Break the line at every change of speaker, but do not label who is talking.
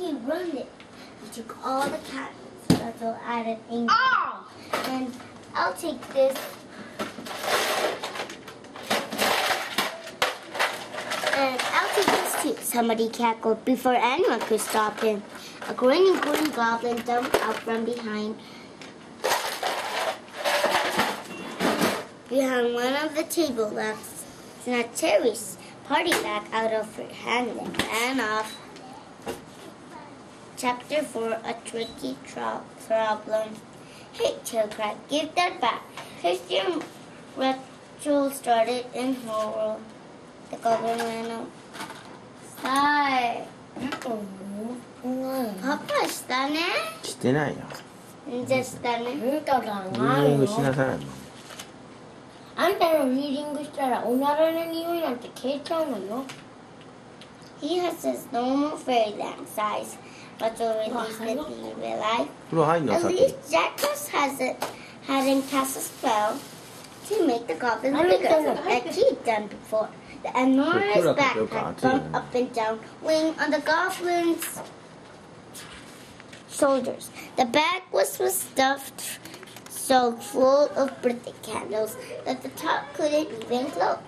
he ruined it. He took all the candles. Russell added ink.
Ah!
And I'll take this. And I'll take this too. Somebody cackled before anyone could stop him. A grinning green goblin jumped out from behind. Behind one of the table lamps, snatched Terry's party bag out of her hand and off. Chapter 4 A Tricky Tro Problem. Hey, Chilcrat, give that back. Christian ritual started in horror. The goblin ran out.
Sigh. 아빠 시다네? 시대 나요.
이제 시다네? 그러니까 링글 시나 사람. 안 따로 링글 시라 오늘은 이유한테
he has his normal Fairyland size, but already release the in real life. At least Jack Frost hasn't hadn't cast a spell to make the goblin bigger like he'd done before. The enormous
backpack
bumped up and down, weighing on the goblin's shoulders. The bag was, stuffed so full of birthday candles that the top couldn't even close.